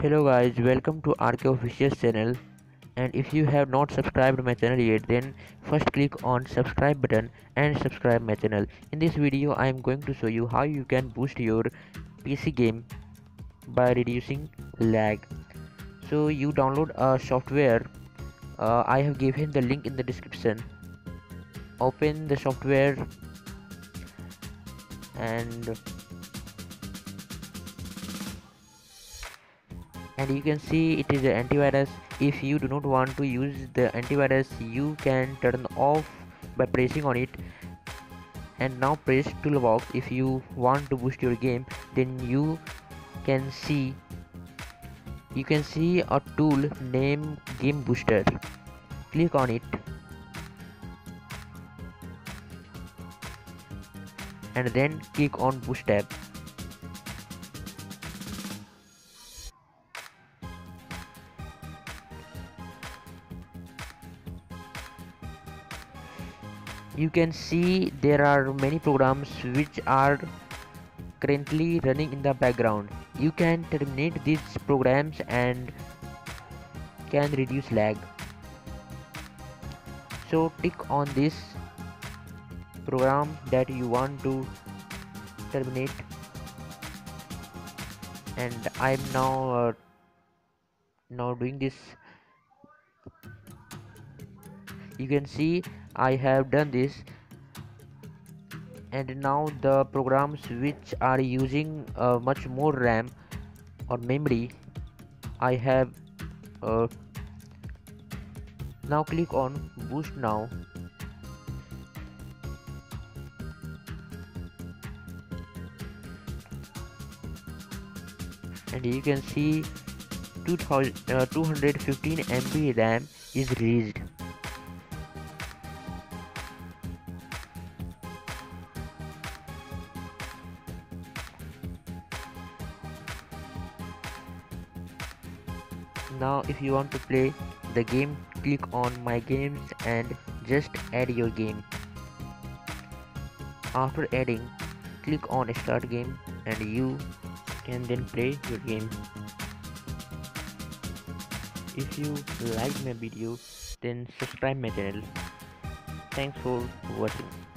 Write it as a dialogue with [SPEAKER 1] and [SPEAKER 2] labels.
[SPEAKER 1] hello guys welcome to rk official channel. And if you have not subscribed my channel yet then first click on subscribe button and subscribe my channel. In this video i am going to show you how you can boost your pc game by reducing lag. So you download a software. Uh, i have given the link in the description. Open the software and and you can see it is an antivirus. If you do not want to use the antivirus you can turn off by pressing on it. And now press toolbox. If you want to boost your game then you can see you can see a tool named game booster. Click on it. And then click on boost tab you can see there are many programs which are currently running in the background. You can terminate these programs and can reduce lag. So click on this program that you want to terminate. And I'm now uh, now doing this. You can see I have done this. And now the programs which are using uh, much more RAM or memory I have uh, now click on boost now. And you can see 2000, uh, 215 MB RAM is released now if you want to play the game click on my games and just add your game. After adding click on start game and you can then play your game. If you like my video then subscribe my channel. Thanks for watching